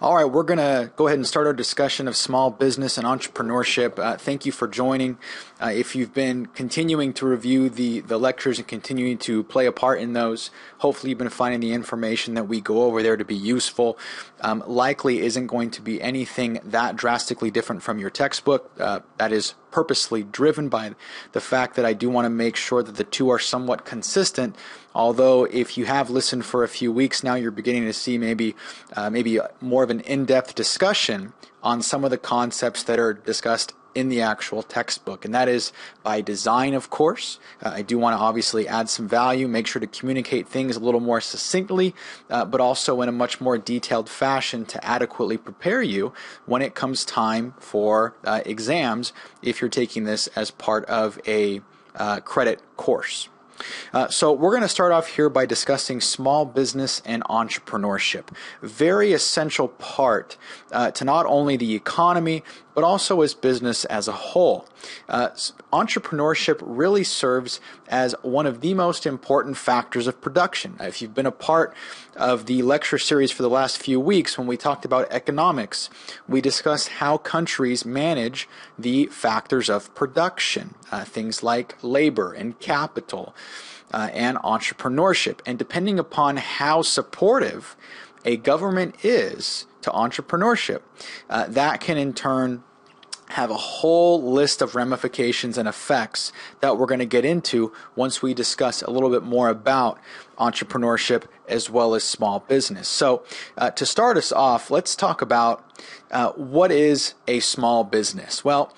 All right, we're going to go ahead and start our discussion of small business and entrepreneurship. Uh, thank you for joining. Uh, if you've been continuing to review the, the lectures and continuing to play a part in those, hopefully you've been finding the information that we go over there to be useful. Um, likely isn't going to be anything that drastically different from your textbook. Uh, that is purposely driven by the fact that I do want to make sure that the two are somewhat consistent. Although, if you have listened for a few weeks now, you're beginning to see maybe uh, maybe more of an in-depth discussion on some of the concepts that are discussed in the actual textbook. And that is by design, of course. Uh, I do want to obviously add some value, make sure to communicate things a little more succinctly, uh, but also in a much more detailed fashion to adequately prepare you when it comes time for uh, exams if you're taking this as part of a uh, credit course. Uh, so we're going to start off here by discussing small business and entrepreneurship. Very essential part uh, to not only the economy but also as business as a whole. Uh, entrepreneurship really serves as one of the most important factors of production. If you've been a part of the lecture series for the last few weeks, when we talked about economics, we discussed how countries manage the factors of production, uh, things like labor and capital uh, and entrepreneurship. And depending upon how supportive a government is to entrepreneurship, uh, that can in turn have a whole list of ramifications and effects that we're going to get into once we discuss a little bit more about entrepreneurship as well as small business. So, uh, to start us off, let's talk about uh, what is a small business. Well,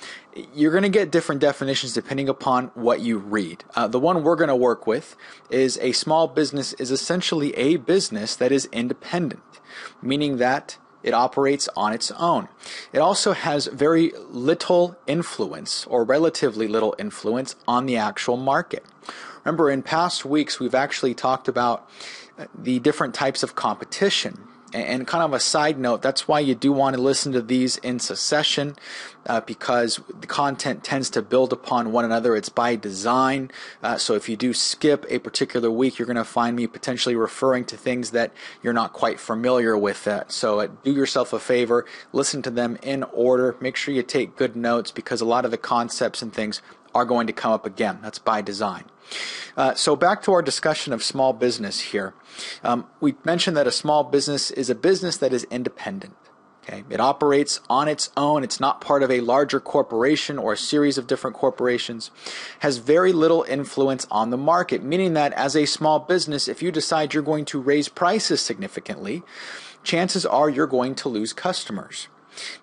you're going to get different definitions depending upon what you read. Uh, the one we're going to work with is a small business is essentially a business that is independent, meaning that it operates on its own. It also has very little influence, or relatively little influence, on the actual market. Remember, in past weeks, we've actually talked about the different types of competition and kind of a side note, that's why you do want to listen to these in succession uh, because the content tends to build upon one another. It's by design. Uh, so if you do skip a particular week, you're going to find me potentially referring to things that you're not quite familiar with. So uh, do yourself a favor, listen to them in order. Make sure you take good notes because a lot of the concepts and things are going to come up again. That's by design. Uh, so back to our discussion of small business here. Um, we mentioned that a small business is a business that is independent. Okay, it operates on its own. It's not part of a larger corporation or a series of different corporations. Has very little influence on the market, meaning that as a small business, if you decide you're going to raise prices significantly, chances are you're going to lose customers.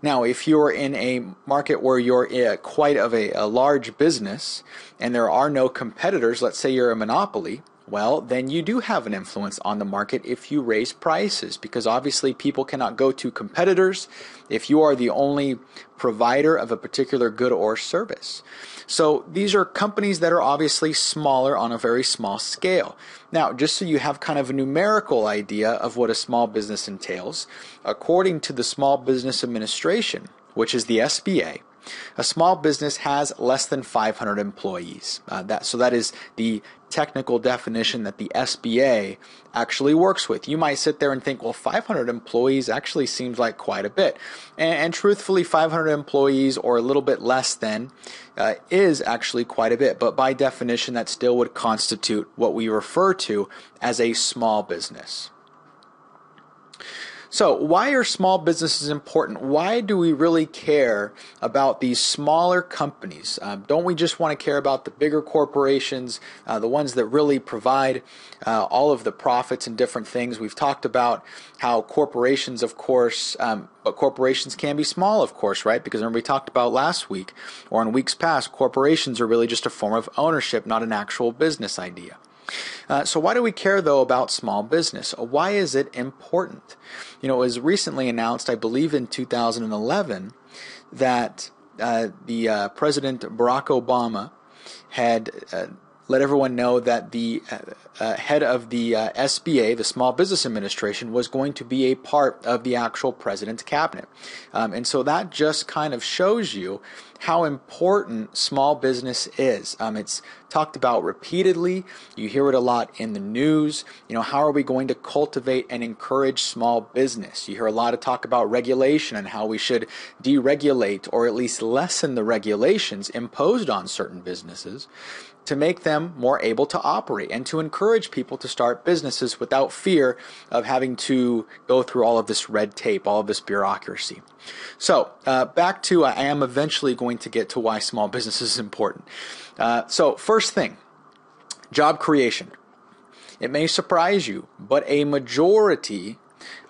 Now, if you're in a market where you're quite of a, a large business and there are no competitors, let's say you're a monopoly, well, then you do have an influence on the market if you raise prices because obviously people cannot go to competitors if you are the only provider of a particular good or service. So these are companies that are obviously smaller on a very small scale. Now, just so you have kind of a numerical idea of what a small business entails, according to the Small Business Administration, which is the SBA, a small business has less than 500 employees. Uh, that, so that is the technical definition that the SBA actually works with. You might sit there and think, well, 500 employees actually seems like quite a bit. And, and truthfully, 500 employees or a little bit less than uh, is actually quite a bit. But by definition, that still would constitute what we refer to as a small business. So, why are small businesses important? Why do we really care about these smaller companies? Um, don't we just want to care about the bigger corporations, uh, the ones that really provide uh, all of the profits and different things? We've talked about how corporations, of course, um, but corporations can be small, of course, right? Because remember we talked about last week or in weeks past, corporations are really just a form of ownership, not an actual business idea. Uh, so, why do we care though about small business? Why is it important? You know, it was recently announced, I believe in 2011, that uh, the uh, President Barack Obama had uh, let everyone know that the uh, uh, head of the uh, SBA, the Small Business Administration, was going to be a part of the actual president's cabinet. Um, and so that just kind of shows you how important small business is. Um, it's talked about repeatedly. You hear it a lot in the news. You know, how are we going to cultivate and encourage small business? You hear a lot of talk about regulation and how we should deregulate or at least lessen the regulations imposed on certain businesses to make them more able to operate and to encourage people to start businesses without fear of having to go through all of this red tape, all of this bureaucracy. So, uh, back to I am eventually going to get to why small business is important. Uh, so, first thing job creation. It may surprise you, but a majority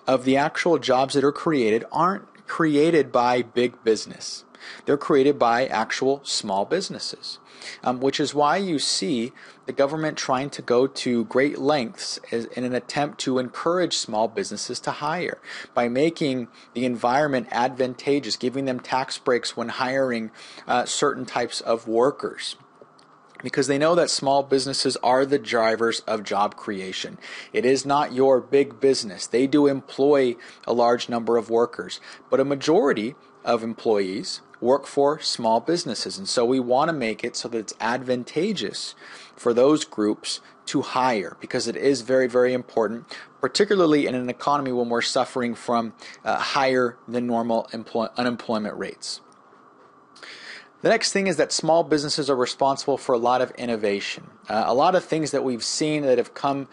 of the actual jobs that are created aren't created by big business. They're created by actual small businesses um, which is why you see the government trying to go to great lengths in an attempt to encourage small businesses to hire by making the environment advantageous, giving them tax breaks when hiring uh, certain types of workers because they know that small businesses are the drivers of job creation. It is not your big business. They do employ a large number of workers, but a majority of employees work for small businesses. And so we want to make it so that it's advantageous for those groups to hire because it is very, very important, particularly in an economy when we're suffering from uh, higher than normal employ- unemployment rates. The next thing is that small businesses are responsible for a lot of innovation. Uh, a lot of things that we've seen that have come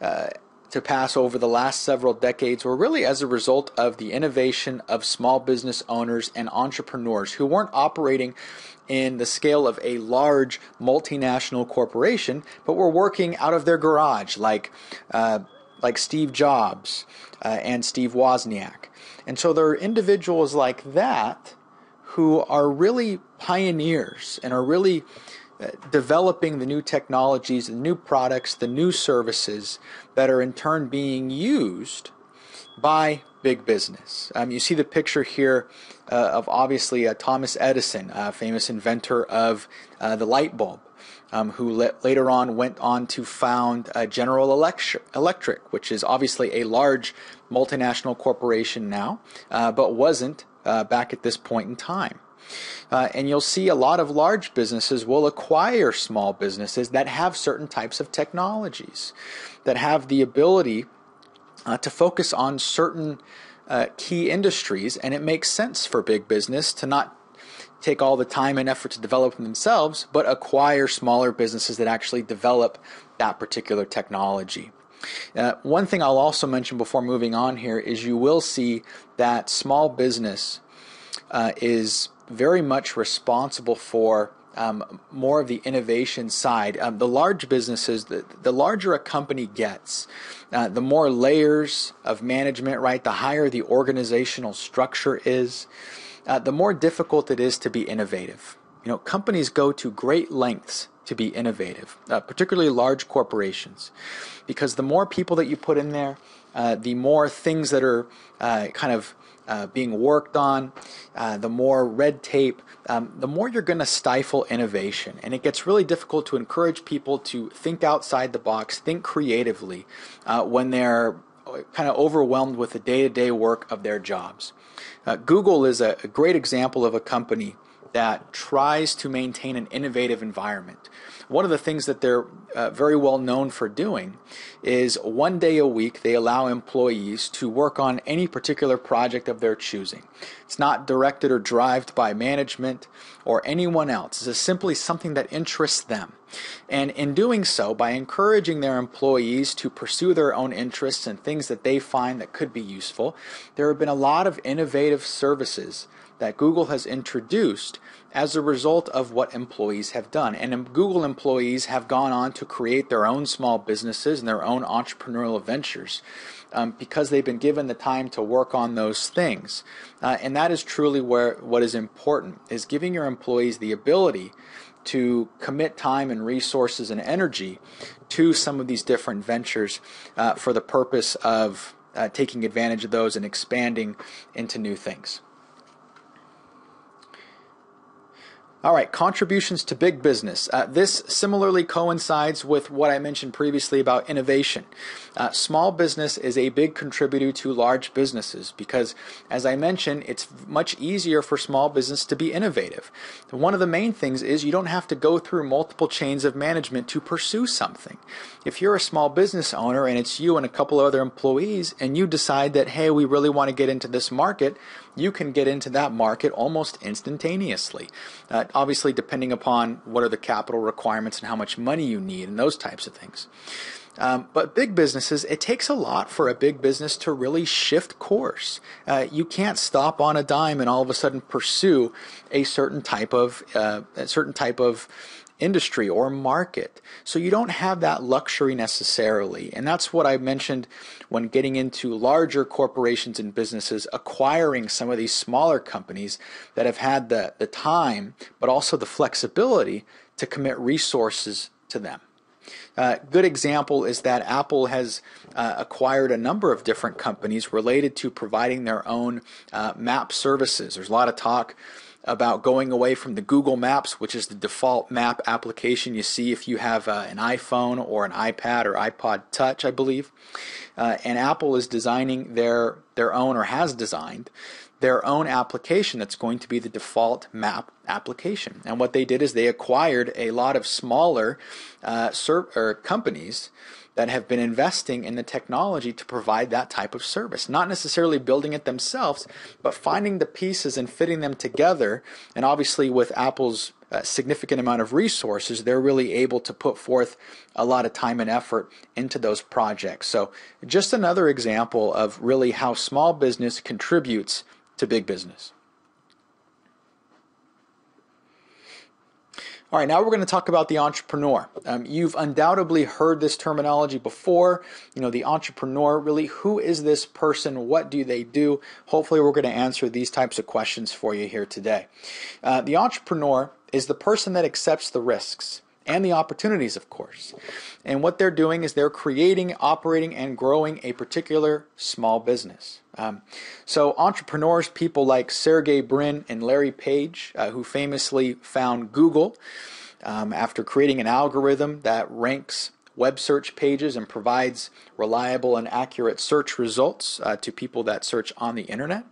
uh, to pass over the last several decades were really as a result of the innovation of small business owners and entrepreneurs who weren't operating in the scale of a large multinational corporation, but were working out of their garage, like uh, like Steve Jobs uh, and Steve Wozniak. And so there are individuals like that who are really pioneers and are really developing the new technologies, the new products, the new services that are in turn being used by big business. Um, you see the picture here uh, of obviously uh, Thomas Edison, a famous inventor of uh, the light bulb. Um, who le- later on went on to found uh, General Electric, which is obviously a large multinational corporation now, uh, but wasn't back at this point in time. Uh, and you'll see a lot of large businesses will acquire small businesses that have certain types of technologies, that have the ability uh, to focus on certain uh, key industries. And it makes sense for big business to not take all the time and effort to develop them themselves, but acquire smaller businesses that actually develop that particular technology. Uh, one thing I'll also mention before moving on here is you will see that small business uh, is very much responsible for um, more of the innovation side. Um, the large businesses, the, the larger a company gets, uh, the more layers of management, right? The higher the organizational structure is, uh, the more difficult it is to be innovative. You know, companies go to great lengths to be innovative, uh, particularly large corporations, because the more people that you put in there, uh, the more things that are uh, kind of uh, being worked on, uh, the more red tape, um, the more you're going to stifle innovation. And it gets really difficult to encourage people to think outside the box, think creatively uh, when they're kind of overwhelmed with the day to day work of their jobs. Uh, Google is a, a great example of a company that tries to maintain an innovative environment. One of the things that they're uh, very well known for doing is one day a week they allow employees to work on any particular project of their choosing. It's not directed or driven by management or anyone else. It's simply something that interests them. And in doing so, by encouraging their employees to pursue their own interests and things that they find that could be useful, there have been a lot of innovative services that Google has introduced as a result of what employees have done. And Google employees have gone on to create their own small businesses and their own entrepreneurial ventures um, because they've been given the time to work on those things. Uh, and that is truly where what is important is giving your employees the ability to commit time and resources and energy to some of these different ventures uh, for the purpose of uh, taking advantage of those and expanding into new things. All right, contributions to big business. Uh, this similarly coincides with what I mentioned previously about innovation. Uh, small business is a big contributor to large businesses because, as I mentioned, it's much easier for small business to be innovative. One of the main things is you don't have to go through multiple chains of management to pursue something. If you're a small business owner and it's you and a couple other employees, and you decide that, hey, we really want to get into this market, you can get into that market almost instantaneously. Uh, obviously, depending upon what are the capital requirements and how much money you need and those types of things. Um, but big businesses, it takes a lot for a big business to really shift course. Uh, you can't stop on a dime and all of a sudden pursue a certain type of uh, a certain type of industry or market. So you don't have that luxury necessarily. And that's what I mentioned when getting into larger corporations and businesses, acquiring some of these smaller companies that have had the, the time, but also the flexibility to commit resources to them. Uh, good example is that Apple has uh, acquired a number of different companies related to providing their own uh, map services. There's a lot of talk about going away from the Google Maps, which is the default map application you see if you have uh, an iPhone or an iPad or iPod Touch, I believe. Uh, and Apple is designing their their own or has designed their own application that's going to be the default map application. And what they did is they acquired a lot of smaller uh, ser- companies that have been investing in the technology to provide that type of service. Not necessarily building it themselves, but finding the pieces and fitting them together. And obviously, with Apple's uh, significant amount of resources, they're really able to put forth a lot of time and effort into those projects. So, just another example of really how small business contributes to big business. All right, now we're going to talk about the entrepreneur. Um, you've undoubtedly heard this terminology before. You know, the entrepreneur, really, who is this person? What do they do? Hopefully, we're going to answer these types of questions for you here today. Uh, the entrepreneur is the person that accepts the risks and the opportunities, of course. And what they're doing is they're creating, operating, and growing a particular small business. Um, so, entrepreneurs, people like Sergey Brin and Larry Page, uh, who famously found Google um, after creating an algorithm that ranks web search pages and provides reliable and accurate search results uh, to people that search on the internet.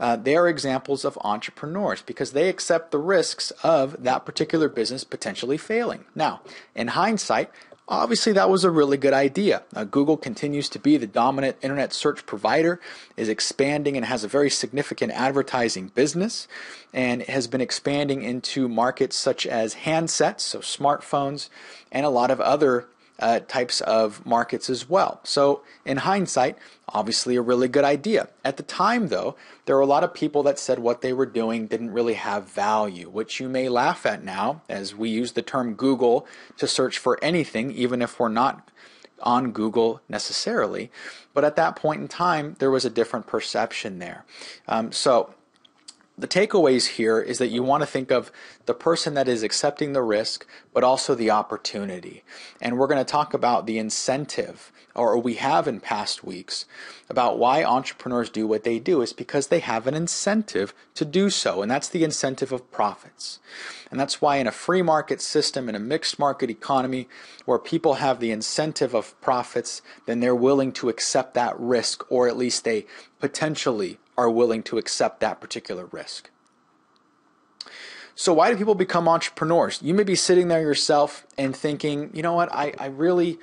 Uh, they are examples of entrepreneurs because they accept the risks of that particular business potentially failing. Now, in hindsight, Obviously, that was a really good idea. Uh, Google continues to be the dominant internet search provider, is expanding and has a very significant advertising business, and has been expanding into markets such as handsets, so smartphones, and a lot of other uh, types of markets as well. So, in hindsight, obviously a really good idea. At the time, though, there were a lot of people that said what they were doing didn't really have value, which you may laugh at now, as we use the term Google to search for anything, even if we're not on Google necessarily. But at that point in time, there was a different perception there. Um, so, the takeaways here is that you want to think of the person that is accepting the risk, but also the opportunity. And we're going to talk about the incentive, or we have in past weeks, about why entrepreneurs do what they do is because they have an incentive to do so, and that's the incentive of profits. And that's why in a free market system, in a mixed market economy, where people have the incentive of profits, then they're willing to accept that risk, or at least they potentially are willing to accept that particular risk. So, why do people become entrepreneurs? You may be sitting there yourself and thinking, you know what, I, I really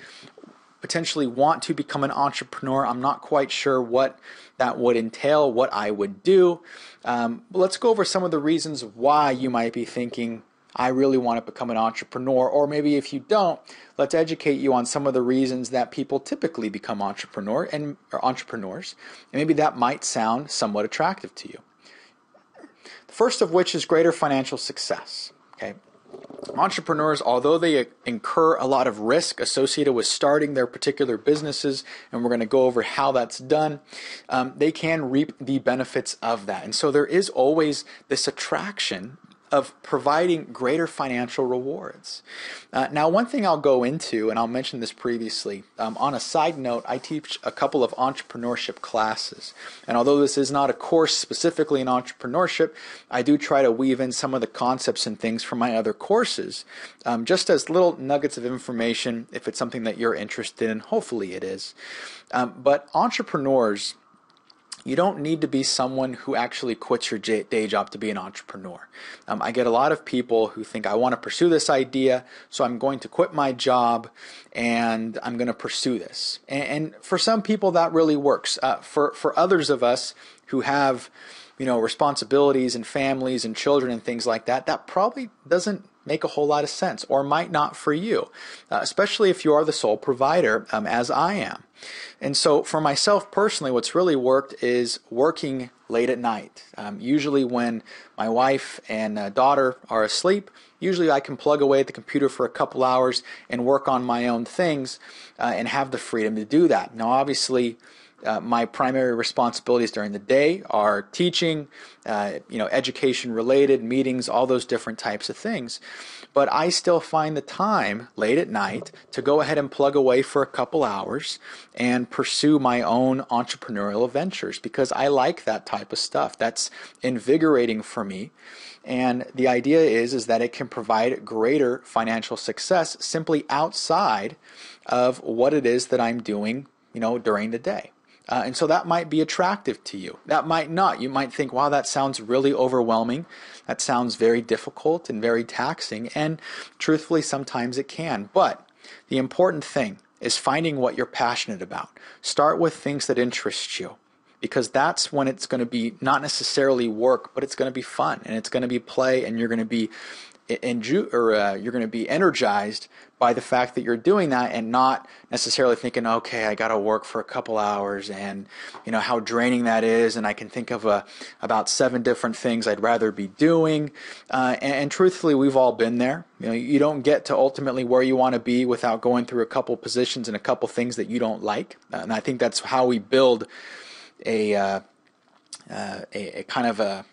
potentially want to become an entrepreneur. I'm not quite sure what that would entail, what I would do. Um, but let's go over some of the reasons why you might be thinking, I really want to become an entrepreneur. Or maybe if you don't, let's educate you on some of the reasons that people typically become entrepreneur and or entrepreneurs. And maybe that might sound somewhat attractive to you. The first of which is greater financial success. Okay. Entrepreneurs, although they incur a lot of risk associated with starting their particular businesses, and we're going to go over how that's done, um, they can reap the benefits of that. And so there is always this attraction of providing greater financial rewards. Uh, now, one thing I'll go into, and I'll mention this previously, um, on a side note, I teach a couple of entrepreneurship classes. And although this is not a course specifically in entrepreneurship, I do try to weave in some of the concepts and things from my other courses, um, just as little nuggets of information if it's something that you're interested in. Hopefully, it is. Um, but entrepreneurs, you don't need to be someone who actually quits your day job to be an entrepreneur. Um, I get a lot of people who think, I want to pursue this idea, so I'm going to quit my job and I'm going to pursue this. And, and for some people, that really works. Uh, for, for others of us who have you know responsibilities and families and children and things like that, that probably doesn't make a whole lot of sense or might not for you, uh, especially if you are the sole provider, um, as I am. And so, for myself personally, what's really worked is working late at night. Um, usually, when my wife and uh, daughter are asleep, usually I can plug away at the computer for a couple hours and work on my own things uh, and have the freedom to do that. Now, obviously, uh, my primary responsibilities during the day are teaching, uh, you know, education related meetings, all those different types of things. But I still find the time late at night to go ahead and plug away for a couple hours and pursue my own entrepreneurial ventures because I like that type of stuff. That's invigorating for me. And the idea is is that it can provide greater financial success simply outside of what it is that I'm doing, you know, during the day. Uh, and so that might be attractive to you. That might not. You might think, wow, that sounds really overwhelming. That sounds very difficult and very taxing. And truthfully, sometimes it can. But the important thing is finding what you're passionate about. Start with things that interest you because that's when it's going to be not necessarily work, but it's going to be fun and it's going to be play and you're going to be enju- or uh, you're going to be energized by the fact that you're doing that and not necessarily thinking, okay, I got to work for a couple hours and you know how draining that is, and I can think of a, uh, about seven different things I'd rather be doing. Uh, and, and, truthfully, we've all been there. You know, you don't get to ultimately where you want to be without going through a couple positions and a couple things that you don't like. And I think that's how we build a uh, uh, a, a, kind of a,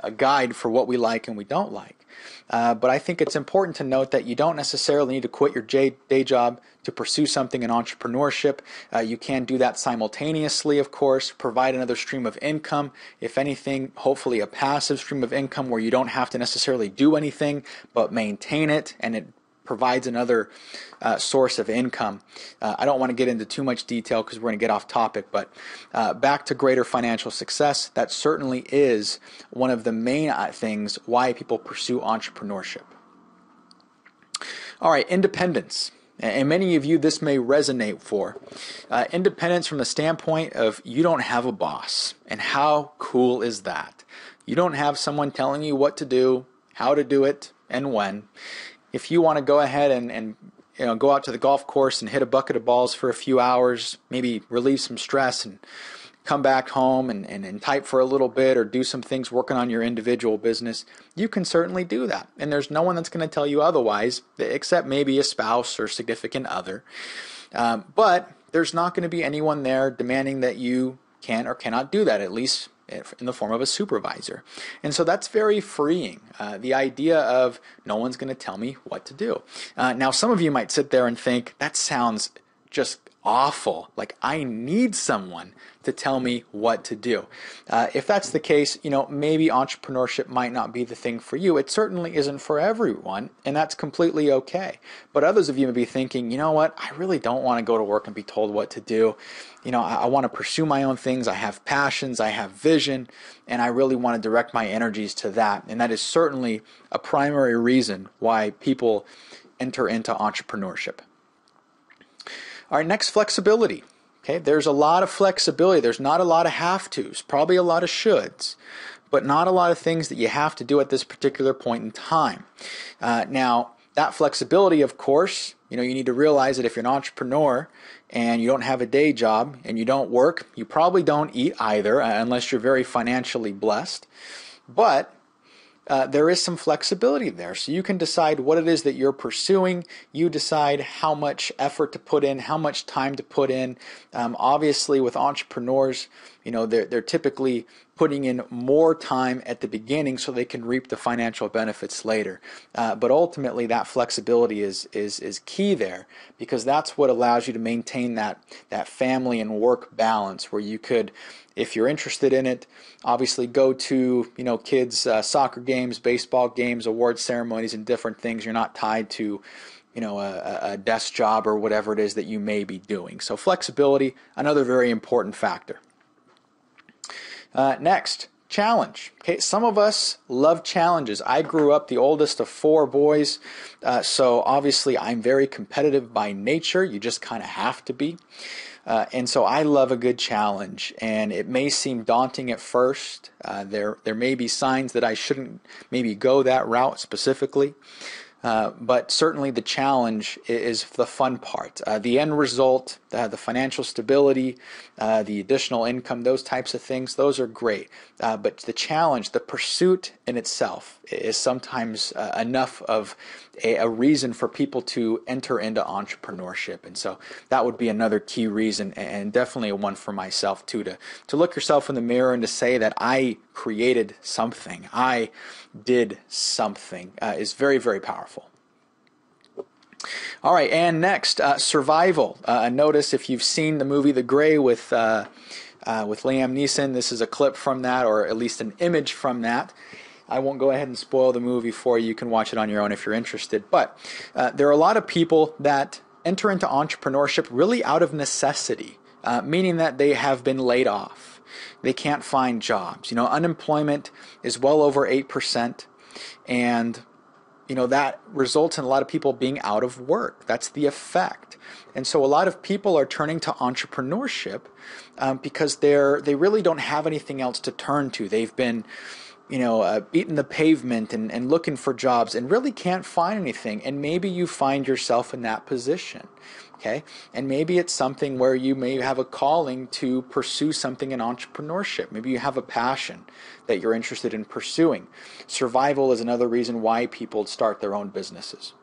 a guide for what we like and we don't like. Uh, but I think it's important to note that you don't necessarily need to quit your day job to pursue something in entrepreneurship. Uh, you can do that simultaneously, of course, provide another stream of income. If anything, hopefully a passive stream of income where you don't have to necessarily do anything but maintain it and it provides another uh, source of income. Uh, I don't want to get into too much detail because we're going to get off topic, but uh, back to greater financial success, that certainly is one of the main uh, things why people pursue entrepreneurship. All right, independence. And many of you, this may resonate for. Uh, independence from the standpoint of you don't have a boss. And how cool is that? You don't have someone telling you what to do, how to do it, and when if you want to go ahead and, and you know go out to the golf course and hit a bucket of balls for a few hours, maybe relieve some stress and come back home and, and, and type for a little bit or do some things working on your individual business, you can certainly do that. And there's no one that's going to tell you otherwise, except maybe a spouse or significant other. Um, but there's not going to be anyone there demanding that you can or cannot do that, at least in the form of a supervisor. And so that's very freeing. Uh, the idea of no one's going to tell me what to do. Uh, now, some of you might sit there and think that sounds just awful. Like I need someone to tell me what to do. Uh, if that's the case, you know, maybe entrepreneurship might not be the thing for you. It certainly isn't for everyone, and that's completely okay. But others of you may be thinking, you know what, I really don't want to go to work and be told what to do. You know, I, I want to pursue my own things. I have passions, I have vision, and I really want to direct my energies to that. And that is certainly a primary reason why people enter into entrepreneurship. All right, next flexibility. Okay, there's a lot of flexibility. There's not a lot of have tos, probably a lot of shoulds, but not a lot of things that you have to do at this particular point in time. Uh, now, that flexibility, of course, you know, you need to realize that if you're an entrepreneur and you don't have a day job and you don't work, you probably don't eat either, uh, unless you're very financially blessed. But uh, there is some flexibility there. So you can decide what it is that you're pursuing. You decide how much effort to put in, how much time to put in. Um, obviously, with entrepreneurs, you know they're they're typically putting in more time at the beginning so they can reap the financial benefits later. Uh, but ultimately, that flexibility is is is key there because that's what allows you to maintain that that family and work balance where you could if you're interested in it, obviously go to you know kids uh, soccer games, baseball games, award ceremonies, and different things. You're not tied to you know a, a desk job or whatever it is that you may be doing. So flexibility, another very important factor. Uh, next, challenge. Okay, some of us love challenges. I grew up the oldest of four boys, uh, so obviously I'm very competitive by nature. You just kind of have to be. Uh, and so I love a good challenge, and it may seem daunting at first. Uh, there, there may be signs that I shouldn't maybe go that route specifically, uh, but certainly the challenge is the fun part. Uh, the end result, uh, the financial stability, uh, the additional income, those types of things, those are great. Uh, but the challenge, the pursuit in itself, is sometimes enough of a, a, reason for people to enter into entrepreneurship. And so that would be another key reason, and definitely one for myself too, to, to look yourself in the mirror and to say that I created something, I did something, is very, very powerful. All right, and next, uh, survival. Uh, notice if you've seen the movie The Grey with uh, uh, with Liam Neeson, this is a clip from that, or at least an image from that. I won't go ahead and spoil the movie for you. You can watch it on your own if you're interested. But uh, there are a lot of people that enter into entrepreneurship really out of necessity, uh, meaning that they have been laid off. They can't find jobs. You know, unemployment is well over 8%. And you know that results in a lot of people being out of work that's the effect and so a lot of people are turning to entrepreneurship um, because they're they really don't have anything else to turn to they've been you know uh, beating the pavement and, and looking for jobs and really can't find anything. And maybe you find yourself in that position okay? And maybe it's something where you may have a calling to pursue something in entrepreneurship. Maybe you have a passion that you're interested in pursuing. Survival is another reason why people start their own businesses.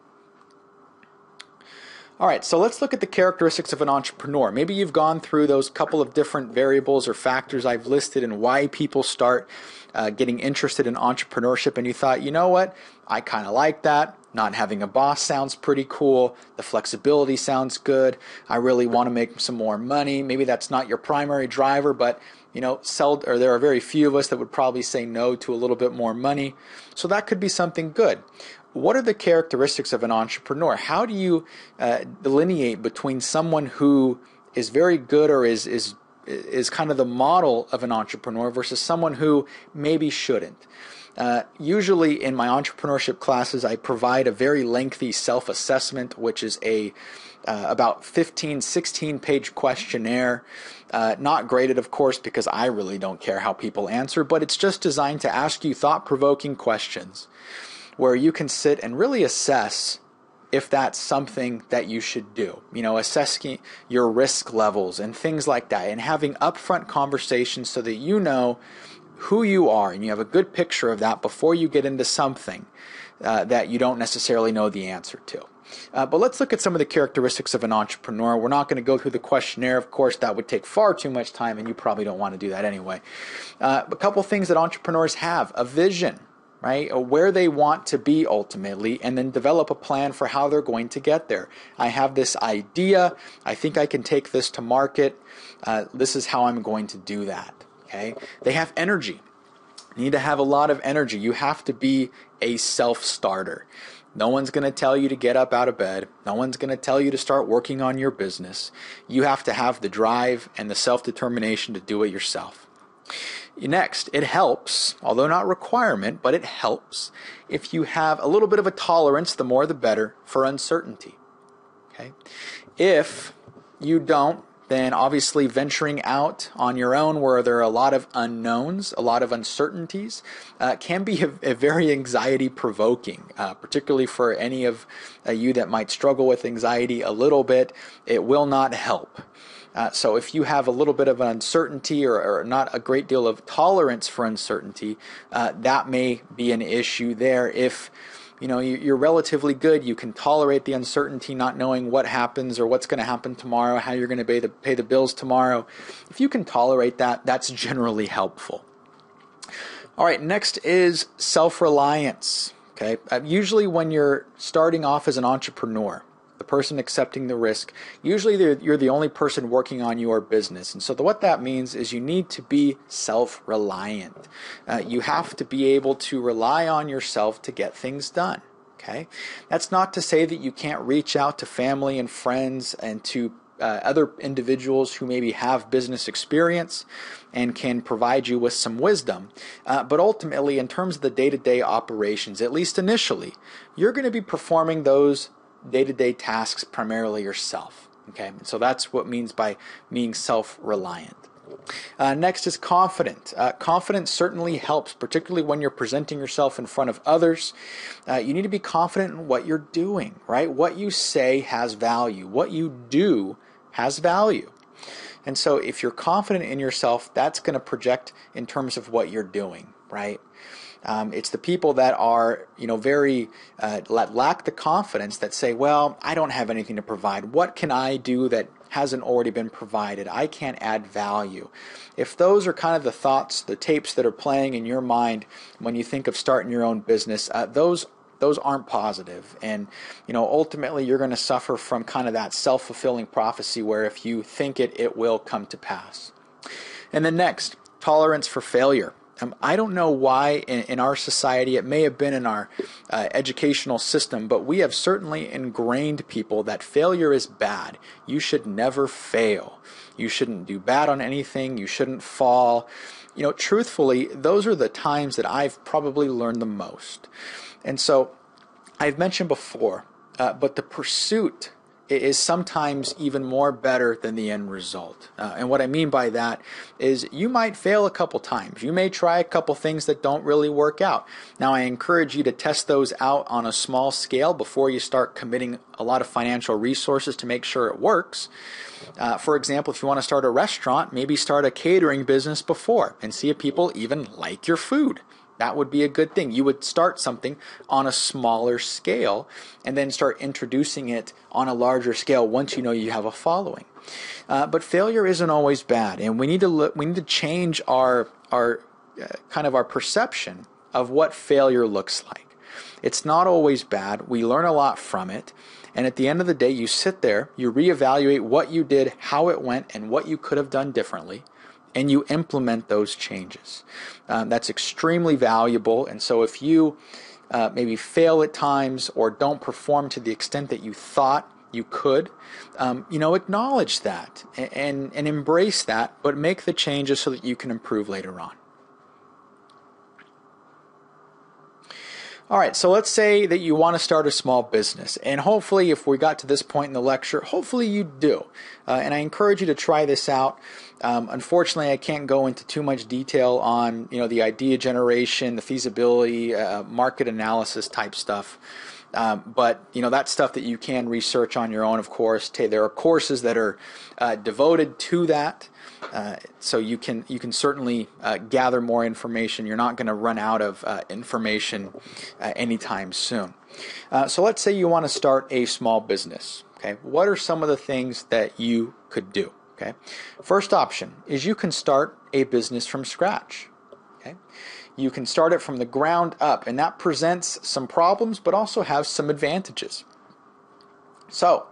All right, so let's look at the characteristics of an entrepreneur. Maybe you've gone through those couple of different variables or factors I've listed and why people start uh, getting interested in entrepreneurship, and you thought, you know what, I kind of like that. Not having a boss sounds pretty cool. The flexibility sounds good. I really want to make some more money. Maybe that's not your primary driver, but you know, sell, or there are very few of us that would probably say no to a little bit more money. So that could be something good what are the characteristics of an entrepreneur? How do you uh, delineate between someone who is very good or is is is kind of the model of an entrepreneur versus someone who maybe shouldn't? Uh, usually in my entrepreneurship classes, I provide a very lengthy self assessment, which is a uh, about 15, 16 page questionnaire. Uh, not graded, of course, because I really don't care how people answer, but it's just designed to ask you thought provoking questions where you can sit and really assess if that's something that you should do. You know, assessing your risk levels and things like that, and having upfront conversations so that you know who you are and you have a good picture of that before you get into something uh, that you don't necessarily know the answer to. Uh, but let's look at some of the characteristics of an entrepreneur. We're not going to go through the questionnaire, of course, that would take far too much time, and you probably don't want to do that anyway. Uh, a couple things that entrepreneurs have a vision right? Where they want to be ultimately, and then develop a plan for how they're going to get there. I have this idea. I think I can take this to market. Uh, this is how I'm going to do that. Okay? They have energy. You need to have a lot of energy. You have to be a self starter. No one's going to tell you to get up out of bed. No one's going to tell you to start working on your business. You have to have the drive and the self determination to do it yourself. Next, it helps, although not requirement, but it helps if you have a little bit of a tolerance, the more the better, for uncertainty. Okay? If you don't, then obviously venturing out on your own where there are a lot of unknowns, a lot of uncertainties, uh, can be a, a very anxiety provoking, uh, particularly for any of uh, you that might struggle with anxiety a little bit. It will not help. Uh, so if you have a little bit of uncertainty or, or not a great deal of tolerance for uncertainty, uh, that may be an issue there if you know you're relatively good. You can tolerate the uncertainty, not knowing what happens or what's going to happen tomorrow, how you're going to pay the pay the bills tomorrow. If you can tolerate that, that's generally helpful. All right, next is self reliance. Okay, uh, usually when you're starting off as an entrepreneur, person accepting the risk, usually you're the only person working on your business. And so, the, what that means is you need to be self reliant. Uh, you have to be able to rely on yourself to get things done. Okay? That's not to say that you can't reach out to family and friends and to uh, other individuals who maybe have business experience and can provide you with some wisdom. Uh, but ultimately, in terms of the day to day operations, at least initially, you're going to be performing those day to day tasks primarily yourself. Okay, and so that's what means by being self reliant. Uh, next is confident. Uh, confidence certainly helps, particularly when you're presenting yourself in front of others. Uh, you need to be confident in what you're doing, right? What you say has value. What you do has value. And so if you're confident in yourself, that's going to project in terms of what you're doing, right? Um, it's the people that are, you know, very uh, lack the confidence that say, "Well, I don't have anything to provide. What can I do that hasn't already been provided? I can't add value." If those are kind of the thoughts, the tapes that are playing in your mind when you think of starting your own business, uh, those those aren't positive and you know ultimately you're going to suffer from kind of that self-fulfilling prophecy where if you think it it will come to pass and then next tolerance for failure um, I don't know why in, in, our society, it may have been in our uh, educational system, but we have certainly ingrained people that failure is bad. You should never fail. You shouldn't do bad on anything. You shouldn't fall. You know, truthfully, those are the times that I've probably learned the most. And so I've mentioned before, uh, but the pursuit is sometimes even more better than the end result. Uh, and what I mean by that is you might fail a couple times. You may try a couple things that don't really work out. Now, I encourage you to test those out on a small scale before you start committing a lot of financial resources to make sure it works. Uh, for example, if you want to start a restaurant, maybe start a catering business before and see if people even like your food. That would be a good thing. You would start something on a smaller scale and then start introducing it on a larger scale once you know you have a following. Uh, but failure isn't always bad, and we need to look, we need to change our our uh, kind of our perception of what failure looks like. It's not always bad. We learn a lot from it. And at the end of the day, you sit there, you reevaluate what you did, how it went, and what you could have done differently and you implement those changes. Um, that's extremely valuable. And so if you uh, maybe fail at times or don't perform to the extent that you thought you could, um, you know, acknowledge that and, and, embrace that, but make the changes so that you can improve later on. All right, so let's say that you want to start a small business, and hopefully, if we got to this point in the lecture, hopefully you do. Uh, and I encourage you to try this out. Um, unfortunately, I can't go into too much detail on you know the idea generation, the feasibility, uh, market analysis type stuff. Um, but you know that's stuff that you can research on your own. Of course, there are courses that are uh, devoted to that, uh, so you can you can certainly uh, gather more information. You're not going to run out of uh, information uh, anytime soon. Uh, so let's say you want to start a small business. Okay, what are some of the things that you could do? Okay, first option is you can start a business from scratch. Okay, you can start it from the ground up, and that presents some problems but also has some advantages. So,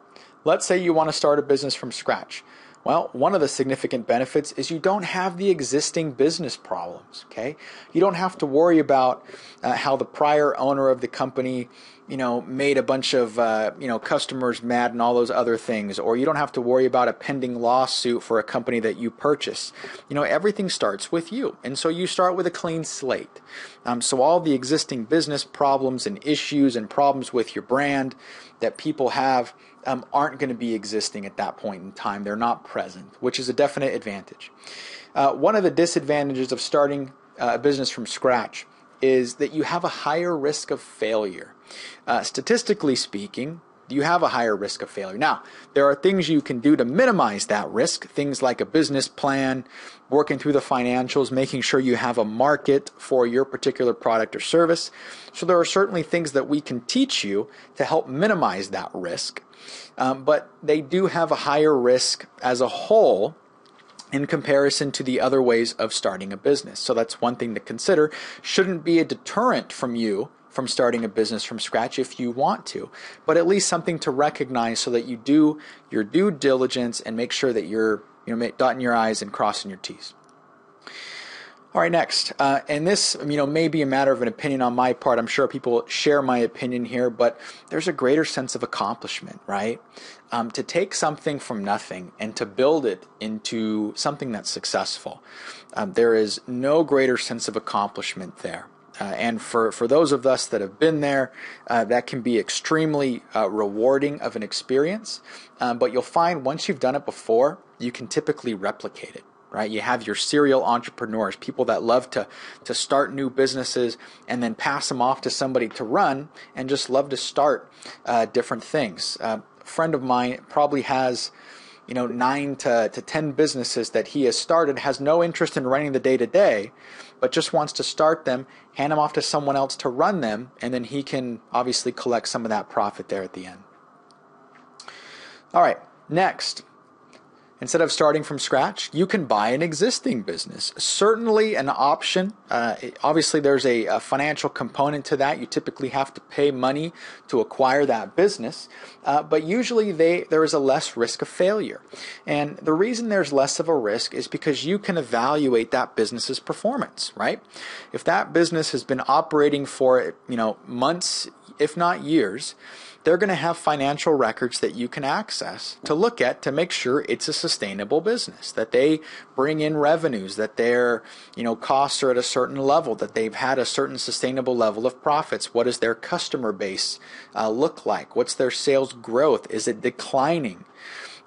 let's say you want to start a business from scratch. Well, one of the significant benefits is you don't have the existing business problems, okay? You don't have to worry about uh, how the prior owner of the company you know, made a bunch of, uh, you know, customers mad and all those other things, or you don't have to worry about a pending lawsuit for a company that you purchase. You know, everything starts with you. And so you start with a clean slate. Um, so all the existing business problems and issues and problems with your brand that people have um, aren't going to be existing at that point in time. They're not present, which is a definite advantage. Uh, one of the disadvantages of starting uh, a business from scratch is that you have a higher risk of failure. Uh, statistically speaking, you have a higher risk of failure. Now, there are things you can do to minimize that risk, things like a business plan, working through the financials, making sure you have a market for your particular product or service. So, there are certainly things that we can teach you to help minimize that risk. Um, but they do have a higher risk as a whole in comparison to the other ways of starting a business. So that's one thing to consider. Shouldn't be a deterrent from you from starting a business from scratch if you want to, but at least something to recognize so that you do your due diligence and make sure that you're you know dotting your i's and crossing your t's. All right, next, uh, and this you know may be a matter of an opinion on my part. I'm sure people share my opinion here, but there's a greater sense of accomplishment, right? Um, to take something from nothing and to build it into something that's successful. Um, there is no greater sense of accomplishment there. Uh, and for, for those of us that have been there, uh, that can be extremely uh, rewarding of an experience. Um, but you'll find once you've done it before, you can typically replicate it. Right, you have your serial entrepreneurs, people that love to to start new businesses and then pass them off to somebody to run, and just love to start uh, different things. Uh, friend of mine probably has you know nine to, to ten businesses that he has started has no interest in running the day to day but just wants to start them, hand them off to someone else to run them, and then he can obviously collect some of that profit there at the end. All right, next, Instead of starting from scratch, you can buy an existing business. Certainly an option. Uh, obviously, there's a, a, financial component to that. You typically have to pay money to acquire that business, uh, but usually they, there is a less risk of failure. And the reason there's less of a risk is because you can evaluate that business's performance, right? If that business has been operating for you know months, if not years, they're going to have financial records that you can access to look at to make sure it's a sustainable business, that they bring in revenues, that their, you know, costs are at a certain level, that they've had a certain sustainable level of profits. What does their customer base uh, look like? What's their sales growth? Is it declining?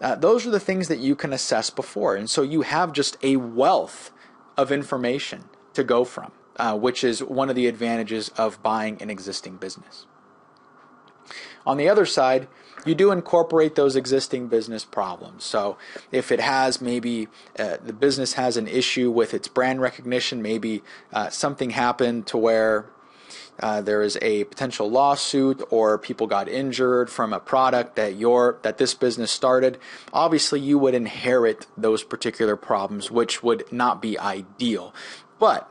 Uh, those are the things that you can assess before. And so you have just a wealth of information to go from, uh, which is one of the advantages of buying an existing business. On the other side, you do incorporate those existing business problems. So if it has maybe uh, the business has an issue with its brand recognition, maybe uh, something happened to where uh, there is a potential lawsuit or people got injured from a product that your that this business started obviously you would inherit those particular problems which would not be ideal but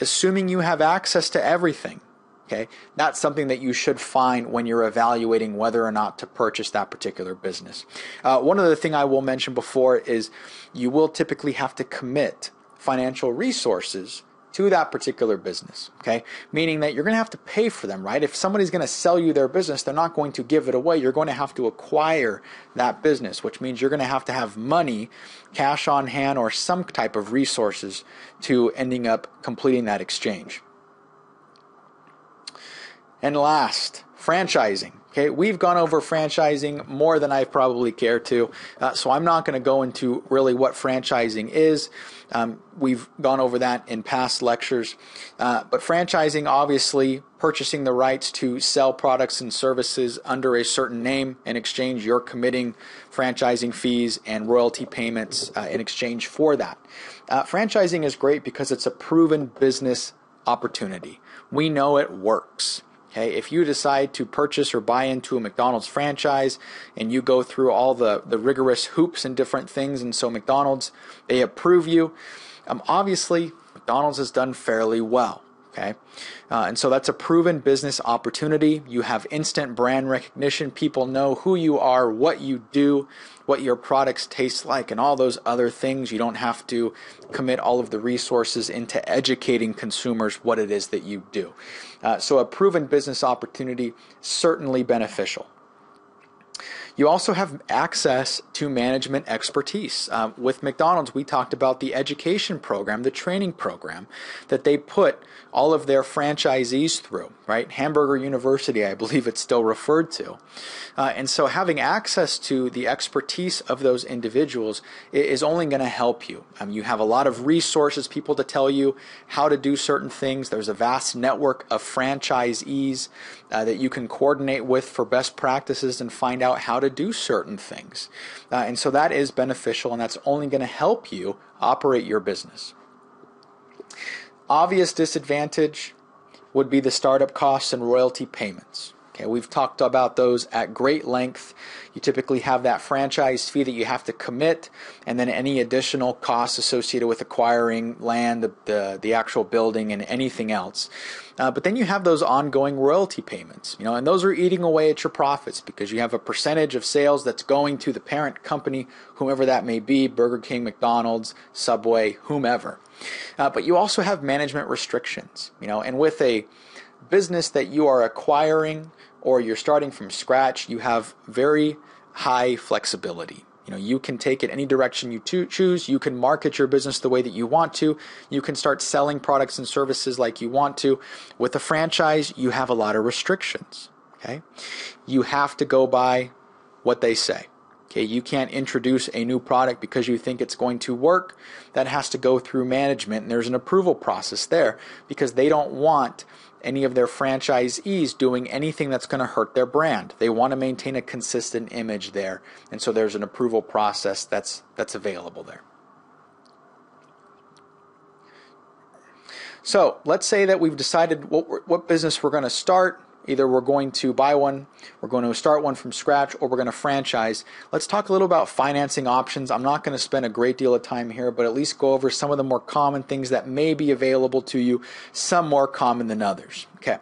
assuming you have access to everything Okay, that's something that you should find when you're evaluating whether or not to purchase that particular business. Uh, one other thing I will mention before is you will typically have to commit financial resources to that particular business. Okay, meaning that you're going to have to pay for them, right? If somebody's going to sell you their business, they're not going to give it away. You're going to have to acquire that business, which means you're going to have to have money, cash on hand, or some type of resources to ending up completing that exchange. And last, franchising. Okay, we've gone over franchising more than I probably care to, uh, so I'm not going to go into really what franchising is. Um, we've gone over that in past lectures. Uh, but franchising, obviously, purchasing the rights to sell products and services under a certain name. In exchange, you're committing franchising fees and royalty payments uh, in exchange for that. Uh, franchising is great because it's a proven business opportunity. We know it works. Okay, if you decide to purchase or buy into a McDonald's franchise and you go through all the, the rigorous hoops and different things, and so McDonald's, they approve you, um, obviously McDonald's has done fairly well. Okay, uh, and so that's a proven business opportunity. You have instant brand recognition. People know who you are, what you do, what your products taste like, and all those other things. You don't have to commit all of the resources into educating consumers what it is that you do. Uh, so, a proven business opportunity certainly beneficial. You also have access to management expertise. Uh, with McDonald's, we talked about the education program, the training program that they put all of their franchisees through, right? Hamburger University, I believe it's still referred to. Uh, and so having access to the expertise of those individuals is only going to help you. Um, you have a lot of resources, people to tell you how to do certain things. There's a vast network of franchisees uh, that you can coordinate with for best practices and find out how to do certain things. Uh, and so that is beneficial, and that's only going to help you operate your business. Obvious disadvantage would be the startup costs and royalty payments. Okay, we've talked about those at great length. You typically have that franchise fee that you have to commit, and then any additional costs associated with acquiring land, the, the, the actual building, and anything else. Uh, but then you have those ongoing royalty payments, you know, and those are eating away at your profits because you have a percentage of sales that's going to the parent company, whomever that may be, Burger King, McDonald's, Subway, whomever. Uh, but you also have management restrictions, you know, and with a business that you are acquiring or you're starting from scratch, you have very high flexibility. You know, you can take it any direction you choose. You can market your business the way that you want to. You can start selling products and services like you want to. With a franchise, you have a lot of restrictions. Okay, you have to go by what they say. Okay, you can't introduce a new product because you think it's going to work. That has to go through management, and there's an approval process there because they don't want any of their franchisees doing anything that's going to hurt their brand. They want to maintain a consistent image there, and so there's an approval process that's that's available there. So let's say that we've decided what what business we're going to start. Either we're going to buy one, we're going to start one from scratch, or we're going to franchise. Let's talk a little about financing options. I'm not going to spend a great deal of time here, but at least go over some of the more common things that may be available to you, some more common than others. Okay.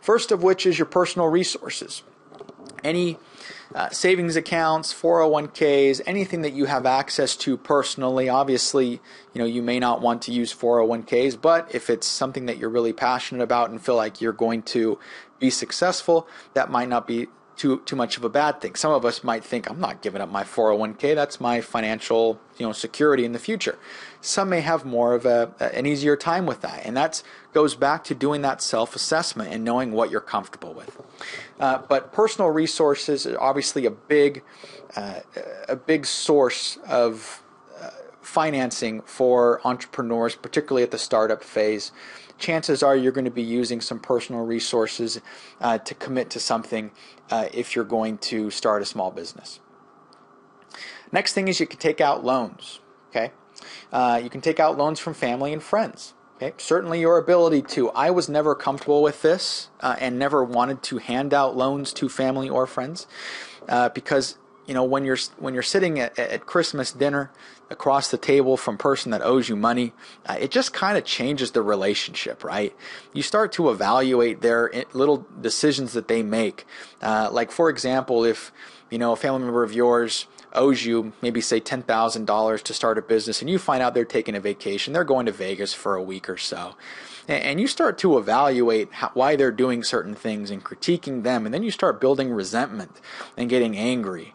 First of which is your personal resources. Any uh, savings accounts, 401ks, anything that you have access to personally. Obviously, you know, you may not want to use 401ks, but if it's something that you're really passionate about and feel like you're going to be successful, that might not be too too much of a bad thing. Some of us might think I'm not giving up my 401k. That's my financial you know security in the future. Some may have more of a an easier time with that, and that goes back to doing that self assessment and knowing what you're comfortable with. Uh, but personal resources are obviously a big uh, a big source of uh, financing for entrepreneurs, particularly at the startup phase chances are you're going to be using some personal resources uh, to commit to something uh, if you're going to start a small business. Next thing is you can take out loans. Okay, you can take out loans from family and friends. Okay, certainly your ability to. I was never comfortable with this uh, and never wanted to hand out loans to family or friends uh, because you know when you're when you're sitting at, at Christmas dinner across the table from person that owes you money, uh, it just kind of changes the relationship, right? You start to evaluate their eh, little decisions that they make. Uh, like for example, if you know a family member of yours owes you maybe say $10,000 to start a business and you find out they're taking a vacation, they're going to Vegas for a week or so. And you start to evaluate how, why they're doing certain things and critiquing them, and then you start building resentment and getting angry.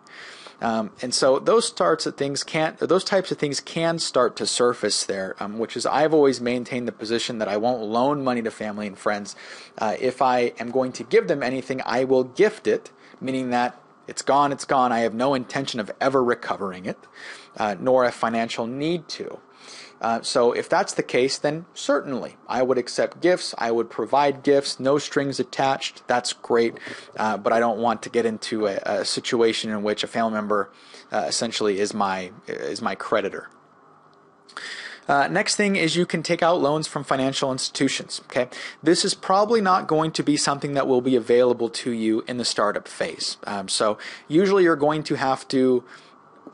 Um, and so those starts of things can't, those types of things can start to surface there, um, which is I've always maintained the position that I won't loan money to family and friends. Uh, if I am going to give them anything, I will gift it, meaning that it's gone, it's gone. I have no intention of ever recovering it, uh, nor a financial need to. Uh, so if that's the case, then certainly I would accept gifts. I would provide gifts, no strings attached. That's great, uh, but I don't want to get into a, a situation in which a family member uh, essentially is my is my creditor. Uh, next thing is you can take out loans from financial institutions. Okay, this is probably not going to be something that will be available to you in the startup phase. Um, so usually you're going to have to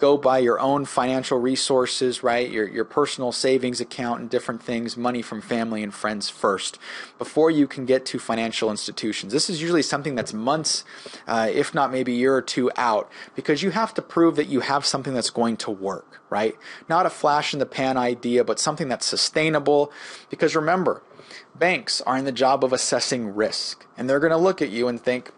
go by your own financial resources, right? Your, your personal savings account and different things, money from family and friends first, before you can get to financial institutions. This is usually something that's months, uh, if not maybe a year or two out, because you have to prove that you have something that's going to work, right? Not a flash in the pan idea, but something that's sustainable. Because remember, banks are in the job of assessing risk, and they're going to look at you and think,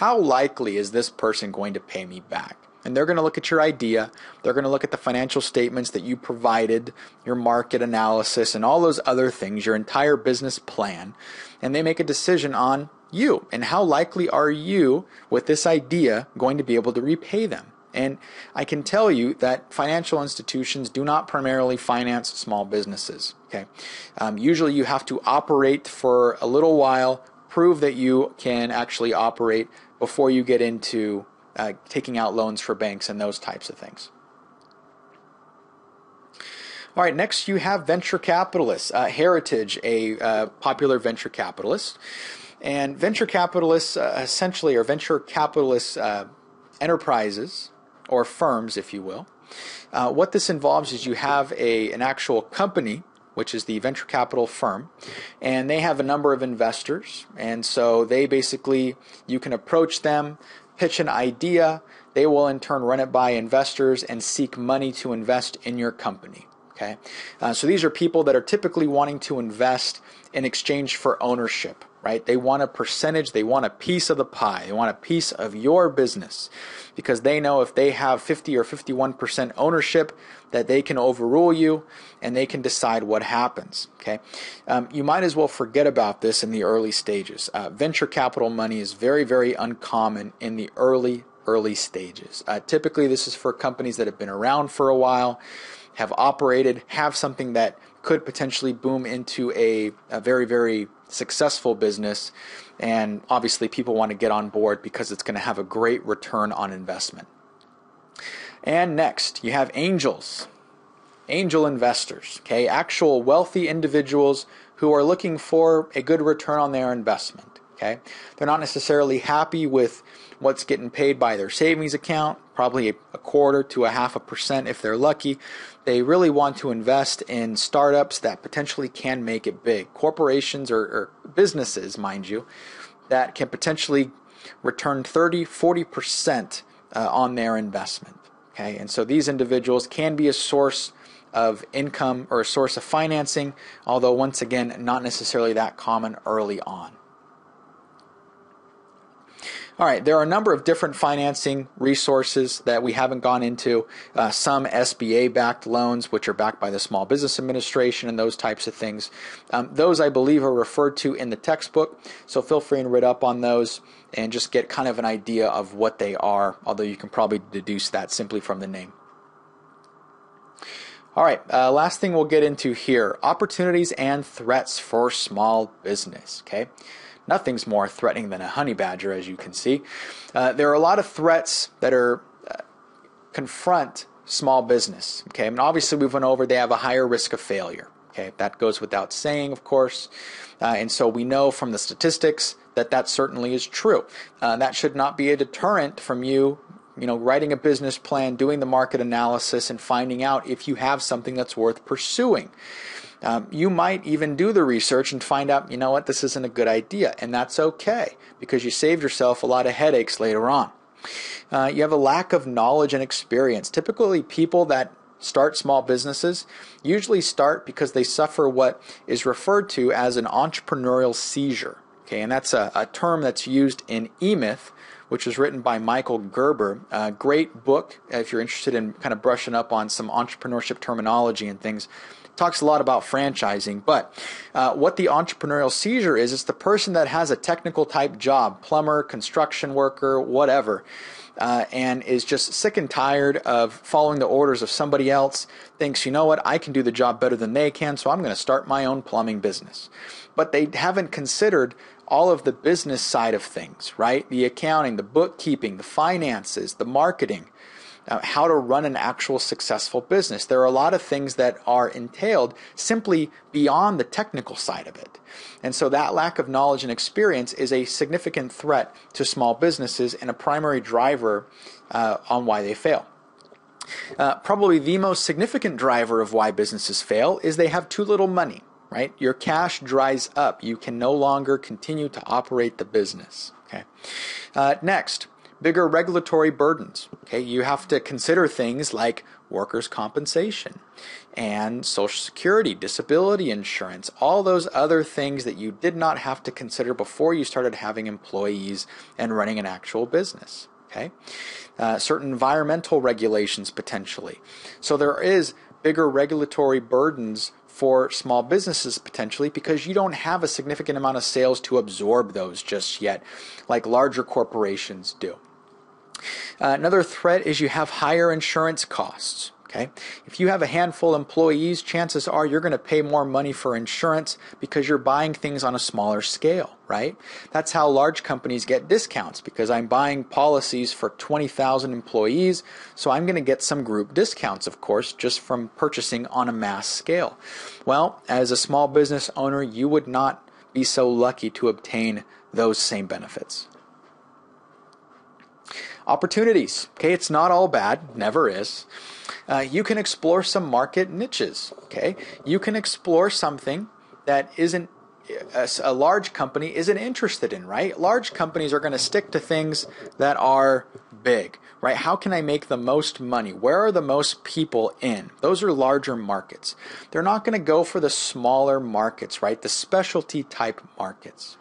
how likely is this person going to pay me back? And they're going to look at your idea, they're going to look at the financial statements that you provided, your market analysis, and all those other things, your entire business plan, and they make a decision on you and how likely are you with this idea going to be able to repay them. And I can tell you that financial institutions do not primarily finance small businesses. Okay, um, usually you have to operate for a little while, prove that you can actually operate before you get into uh, taking out loans for banks and those types of things. All right, next you have venture capitalists. Uh, Heritage, a uh, popular venture capitalist. And venture capitalists uh, essentially are venture capitalist uh, enterprises or firms, if you will. Uh, what this involves is you have a, an actual company which is the venture capital firm, and they have a number of investors. And so they basically, you can approach them, pitch an idea, they will in turn run it by investors and seek money to invest in your company. Okay, uh, so these are people that are typically wanting to invest in exchange for ownership, right? They want a percentage, they want a piece of the pie, they want a piece of your business because they know if they have 50 or 51% ownership, that they can overrule you and they can decide what happens. Okay, um, you might as well forget about this in the early stages. Uh, venture capital money is very, very uncommon in the early, early stages. Uh, typically, this is for companies that have been around for a while, have operated, have something that could potentially boom into a, a very, very successful business. And obviously, people want to get on board because it's going to have a great return on investment. And next, you have angels, angel investors, okay, actual wealthy individuals who are looking for a good return on their investment, okay? They're not necessarily happy with what's getting paid by their savings account, probably a, quarter to a half a percent if they're lucky. They really want to invest in startups that potentially can make it big. Corporations or, or businesses, mind you, that can potentially return 30, 40% uh, on their investment. Okay, and so these individuals can be a source of income or a source of financing, although once again, not necessarily that common early on. All right, there are a number of different financing resources that we haven't gone into. Uh, some SBA backed loans, which are backed by the Small Business Administration and those types of things. Um, those, I believe, are referred to in the textbook, so feel free and read up on those and just get kind of an idea of what they are, although you can probably deduce that simply from the name. All right, uh, last thing we'll get into here opportunities and threats for small business. Okay. Nothing's more threatening than a honey badger, as you can see. Uh, there are a lot of threats that are uh, confront small business. Okay, and obviously we've went over they have a higher risk of failure. Okay, that goes without saying, of course, uh, and so we know from the statistics that that certainly is true. Uh, that should not be a deterrent from you you know, writing a business plan, doing the market analysis, and finding out if you have something that's worth pursuing. Um, you might even do the research and find out, you know what, this isn't a good idea. And that's okay because you saved yourself a lot of headaches later on. Uh, you have a lack of knowledge and experience. Typically, people that start small businesses usually start because they suffer what is referred to as an entrepreneurial seizure. Okay, and that's a, a term that's used in E-Myth, which was written by Michael Gerber. A great book if you're interested in kind of brushing up on some entrepreneurship terminology and things talks a lot about franchising, but uh, what the entrepreneurial seizure is, it's the person that has a technical type job, plumber, construction worker, whatever, uh, and is just sick and tired of following the orders of somebody else, thinks, you know what, I can do the job better than they can, so I'm going to start my own plumbing business. But they haven't considered all of the business side of things, right? The accounting, the bookkeeping, the finances, the marketing uh, how to run an actual successful business. There are a lot of things that are entailed simply beyond the technical side of it. And so that lack of knowledge and experience is a significant threat to small businesses and a primary driver uh, on why they fail. Uh, probably the most significant driver of why businesses fail is they have too little money, right? Your cash dries up. You can no longer continue to operate the business. Okay. Uh, next, bigger regulatory burdens. Okay, you have to consider things like workers' compensation and Social Security, disability insurance, all those other things that you did not have to consider before you started having employees and running an actual business. Okay, uh, certain environmental regulations potentially. So there is bigger regulatory burdens for small businesses potentially because you don't have a significant amount of sales to absorb those just yet, like larger corporations do. Uh, another threat is you have higher insurance costs. Okay. If you have a handful of employees, chances are you're going to pay more money for insurance because you're buying things on a smaller scale, right? That's how large companies get discounts because I'm buying policies for 20,000 employees, so I'm going to get some group discounts, of course, just from purchasing on a mass scale. Well, as a small business owner, you would not be so lucky to obtain those same benefits. Opportunities. Okay, it's not all bad, never is. Uh, you can explore some market niches. Okay, you can explore something that isn't a, a large company isn't interested in. Right, large companies are going to stick to things that are big. Right, how can I make the most money? Where are the most people in? Those are larger markets. They're not going to go for the smaller markets. Right, the specialty type markets.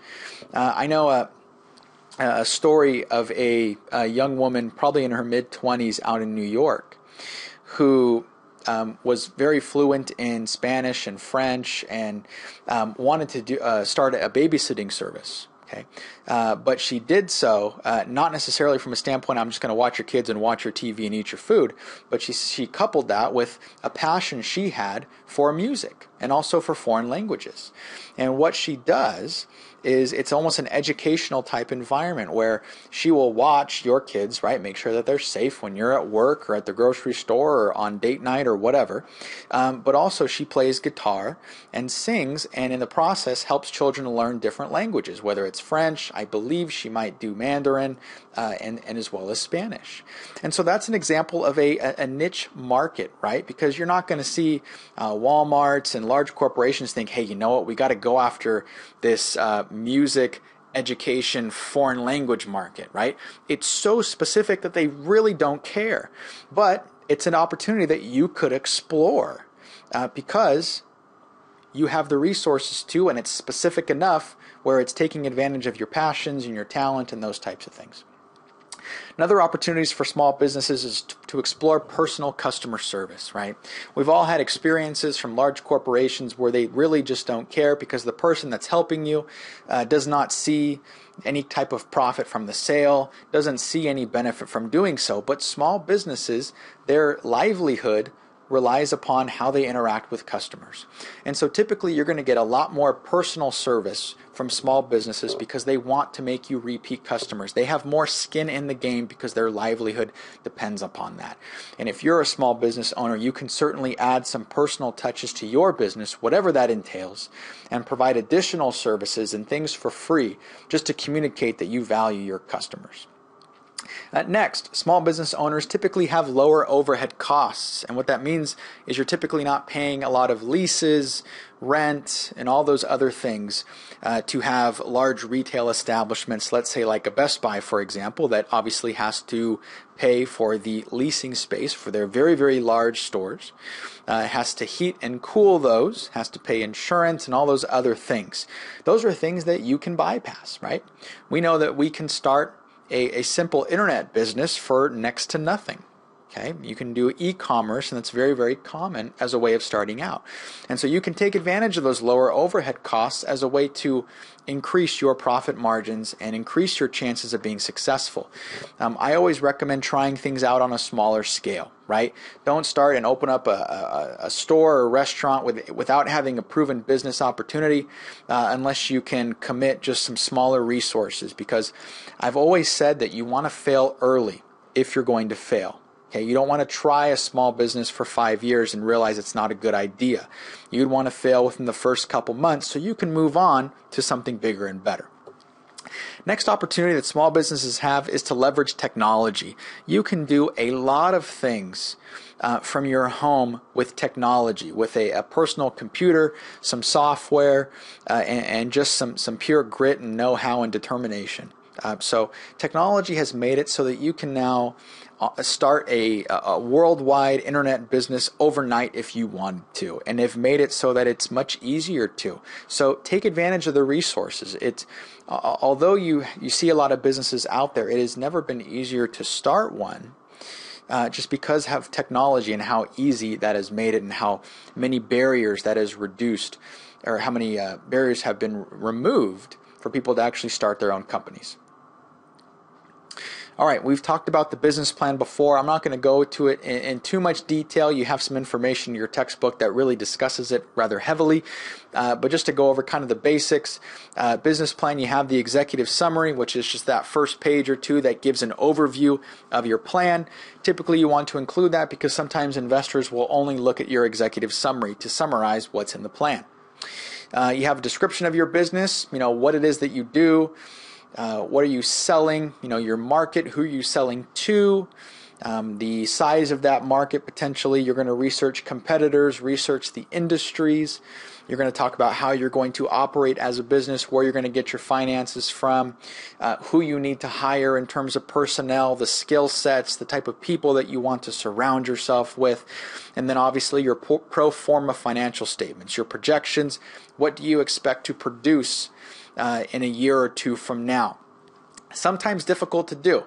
Uh, I know a a story of a, a, young woman, probably in her mid 20s, out in New York, who um, was very fluent in Spanish and French and um, wanted to do, uh, start a babysitting service. Okay, uh, but she did so uh, not necessarily from a standpoint I'm just going to watch your kids and watch your TV and eat your food, but she she coupled that with a passion she had for music and also for foreign languages. And what she does is it's almost an educational type environment where she will watch your kids, right? Make sure that they're safe when you're at work or at the grocery store or on date night or whatever. Um, but also, she plays guitar and sings, and in the process, helps children learn different languages, whether it's French, I believe she might do Mandarin, uh, and, and as well as Spanish. And so that's an example of a, a niche market, right? Because you're not going to see uh, Walmarts and large corporations think, hey, you know what, we got to go after this uh, music education foreign language market, right? It's so specific that they really don't care. But it's an opportunity that you could explore uh, because you have the resources to, and it's specific enough where it's taking advantage of your passions and your talent and those types of things. Another opportunities for small businesses is to, to, explore personal customer service, right? We've all had experiences from large corporations where they really just don't care because the person that's helping you uh, does not see any type of profit from the sale, doesn't see any benefit from doing so. But small businesses, their livelihood relies upon how they interact with customers. And so typically you're going to get a lot more personal service from small businesses because they want to make you repeat customers. They have more skin in the game because their livelihood depends upon that. And if you're a small business owner, you can certainly add some personal touches to your business, whatever that entails, and provide additional services and things for free just to communicate that you value your customers. Uh, next, small business owners typically have lower overhead costs. And what that means is you're typically not paying a lot of leases, rent, and all those other things uh, to have large retail establishments, let's say like a Best Buy, for example, that obviously has to pay for the leasing space for their very, very large stores, uh, has to heat and cool those, has to pay insurance, and all those other things. Those are things that you can bypass, right? We know that we can start a, a simple internet business for next to nothing. Okay, you can do e-commerce, and that's very, very common as a way of starting out. And so you can take advantage of those lower overhead costs as a way to increase your profit margins and increase your chances of being successful. Um, I always recommend trying things out on a smaller scale. Right? Don't start and open up a, a, a store or restaurant with, without having a proven business opportunity, uh, unless you can commit just some smaller resources. Because I've always said that you want to fail early if you're going to fail. Okay, you don't want to try a small business for five years and realize it's not a good idea. You'd want to fail within the first couple months so you can move on to something bigger and better. Next opportunity that small businesses have is to leverage technology. You can do a lot of things uh, from your home with technology, with a, a personal computer, some software, uh, and, and, just some, some pure grit and know how and determination. Uh, so technology has made it so that you can now uh, start a, a, worldwide internet business overnight if you wanted to, and they've made it so that it's much easier to. So take advantage of the resources. It's uh, although you you see a lot of businesses out there, it has never been easier to start one. Uh, just because of technology and how easy that has made it, and how many barriers that has reduced, or how many uh, barriers have been removed for people to actually start their own companies. All right, we've talked about the business plan before. I'm not going to go to it in, in, too much detail. You have some information in your textbook that really discusses it rather heavily. Uh, but just to go over kind of the basics, uh, business plan, you have the executive summary, which is just that first page or two that gives an overview of your plan. Typically, you want to include that because sometimes investors will only look at your executive summary to summarize what's in the plan. Uh, you have a description of your business, you know, what it is that you do. Uh, what are you selling? You know, your market, who are you selling to? Um, the size of that market potentially. You're going to research competitors, research the industries. You're going to talk about how you're going to operate as a business, where you're going to get your finances from, uh, who you need to hire in terms of personnel, the skill sets, the type of people that you want to surround yourself with, and then obviously your pro forma financial statements, your projections. What do you expect to produce? Uh, in a year or two from now. Sometimes difficult to do.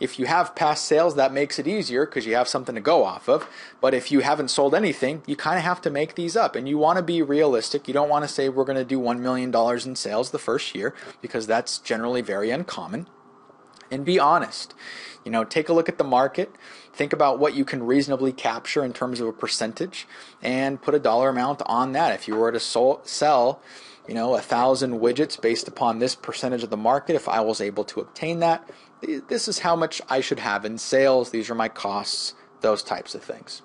If you have past sales, that makes it easier because you have something to go off of. But if you haven't sold anything, you kind of have to make these up. And you want to be realistic. You don't want to say we're going to do $1 million in sales the first year because that's generally very uncommon. And be honest. You know, take a look at the market, think about what you can reasonably capture in terms of a percentage, and put a dollar amount on that. If you were to sell, you know, a thousand widgets based upon this percentage of the market, if I was able to obtain that, this is how much I should have in sales, these are my costs, those types of things.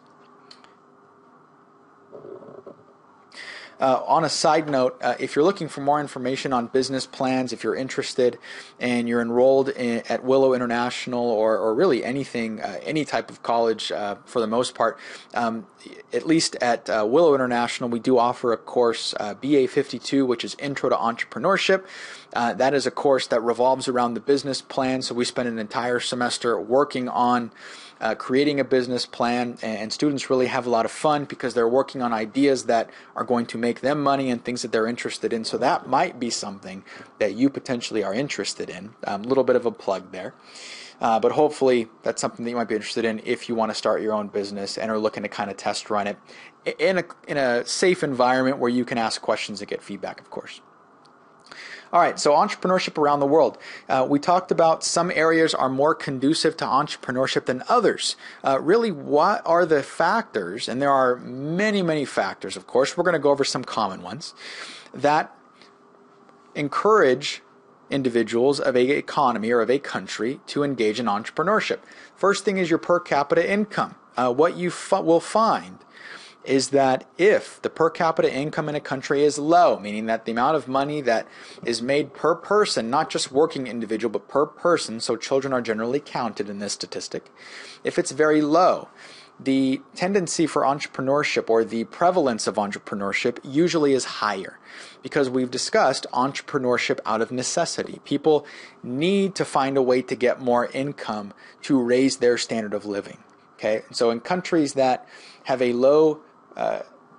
Uh, on a side note, uh, if you're looking for more information on business plans, if you're interested and you're enrolled in, at Willow International or, or really anything, uh, any type of college uh, for the most part, um, at least at uh, Willow International, we do offer a course, uh, BA 52, which is Intro to Entrepreneurship. that is a course that revolves around the business plan. So we spend an entire semester working on uh, creating a business plan, and students really have a lot of fun because they're working on ideas that are going to make them money and things that they're interested in. So that might be something that you potentially are interested in. A um, little bit of a plug there. Uh, but hopefully, that's something that you might be interested in if you want to start your own business and are looking to kind of test run it in a, in a safe environment where you can ask questions and get feedback, of course. All right, so entrepreneurship around the world. Uh, we talked about some areas are more conducive to entrepreneurship than others. Uh, really, what are the factors? And there are many, many factors, of course. We're going to go over some common ones that encourage individuals of a economy or of a country to engage in entrepreneurship. First thing is your per capita income. Uh, what you will find is that if the per capita income in a country is low, meaning that the amount of money that is made per person, not just working individual, but per person, so children are generally counted in this statistic, if it's very low, the tendency for entrepreneurship or the prevalence of entrepreneurship usually is higher because we've discussed entrepreneurship out of necessity. People need to find a way to get more income to raise their standard of living. Okay, so in countries that have a low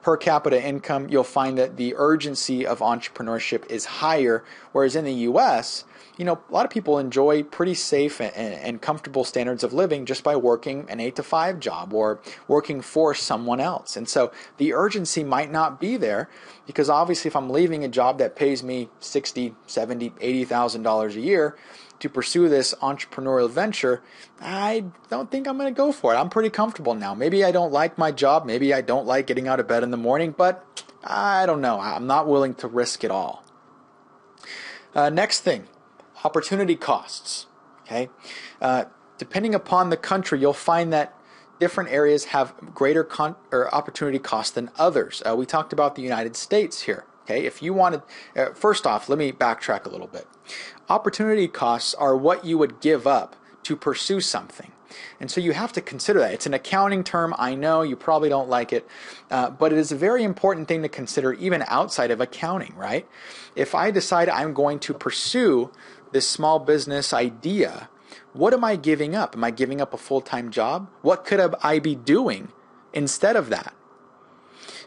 per capita income, you'll find that the urgency of entrepreneurship is higher. Whereas in the US, you know, a lot of people enjoy pretty safe and, and, comfortable standards of living just by working an eight to five job or working for someone else. And so the urgency might not be there because obviously if I'm leaving a job that pays me 60, 70, 80,000 dollars a year, to pursue this entrepreneurial venture, I don't think I'm going to go for it. I'm pretty comfortable now. Maybe I don't like my job. Maybe I don't like getting out of bed in the morning, but I don't know. I'm not willing to risk it all. Uh, next thing opportunity costs. Okay. Uh, depending upon the country, you'll find that different areas have greater con- or opportunity costs than others. Uh, we talked about the United States here. Okay, if you wanted, uh, first off, let me backtrack a little bit. Opportunity costs are what you would give up to pursue something. And so you have to consider that. It's an accounting term. I know you probably don't like it, uh, but it is a very important thing to consider even outside of accounting, right? If I decide I'm going to pursue this small business idea, what am I giving up? Am I giving up a full time job? What could I be doing instead of that?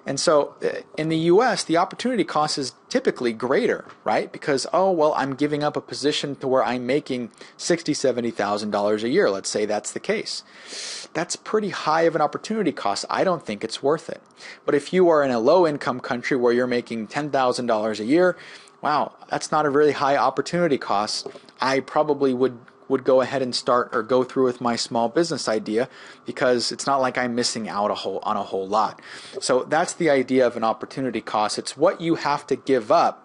And so uh, in the US, the opportunity cost is typically greater, right? Because, oh, well, I'm giving up a position to where I'm making $60,000, $70,000 a year. Let's say that's the case. That's pretty high of an opportunity cost. I don't think it's worth it. But if you are in a low income country where you're making $10,000 a year, wow, that's not a really high opportunity cost. I probably would would go ahead and start or go through with my small business idea because it's not like I'm missing out a whole on a whole lot. So that's the idea of an opportunity cost. It's what you have to give up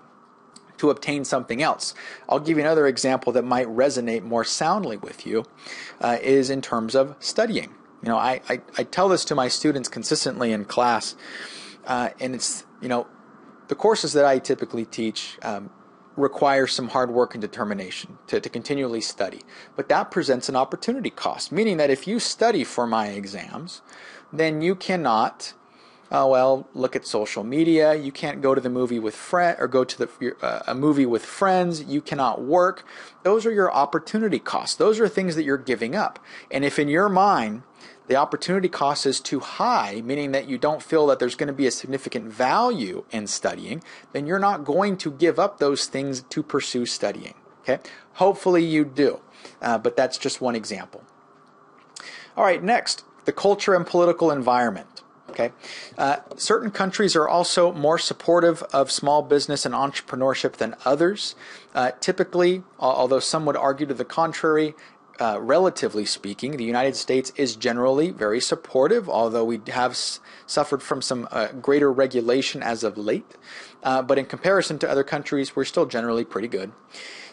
to obtain something else. I'll give you another example that might resonate more soundly with you uh, is in terms of studying. You know, I, I, I, tell this to my students consistently in class, uh, and it's, you know, the courses that I typically teach, um, require some hard work and determination to, to continually study. But that presents an opportunity cost, meaning that if you study for my exams, then you cannot, uh, well, look at social media. You can't go to the movie with friend or go to the uh, a movie with friends. You cannot work. Those are your opportunity costs. Those are things that you're giving up. And if in your mind the opportunity cost is too high, meaning that you don't feel that there's going to be a significant value in studying, then you're not going to give up those things to pursue studying. Okay? Hopefully you do, uh, but that's just one example. All right, next, the culture and political environment. Okay, uh, certain countries are also more supportive of small business and entrepreneurship than others. Uh, typically, although some would argue to the contrary, uh, relatively speaking, the United States is generally very supportive, although we have s- suffered from some uh, greater regulation as of late. Uh, but in comparison to other countries, we're still generally pretty good.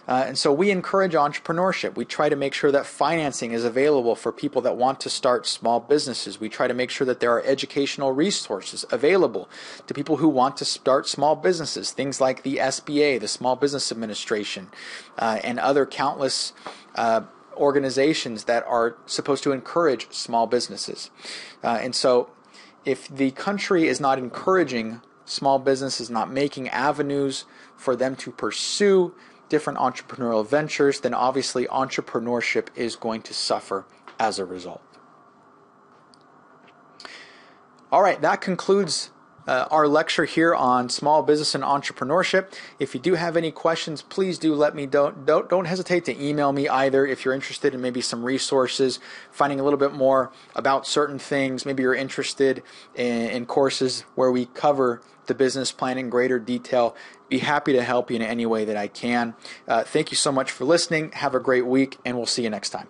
Uh, and so we encourage entrepreneurship. We try to make sure that financing is available for people that want to start small businesses. We try to make sure that there are educational resources available to people who want to start small businesses. Things like the SBA, the Small Business Administration, uh, and other countless uh, organizations that are supposed to encourage small businesses. Uh, and so, if the country is not encouraging small businesses, not making avenues for them to pursue different entrepreneurial ventures, then obviously entrepreneurship is going to suffer as a result. All right, that concludes uh, our lecture here on small business and entrepreneurship. If you do have any questions, please do let me don't don't don't hesitate to email me either if you're interested in maybe some resources, finding a little bit more about certain things. Maybe you're interested in, in courses where we cover the business plan in greater detail. Be happy to help you in any way that I can. Uh, thank you so much for listening. Have a great week, and we'll see you next time.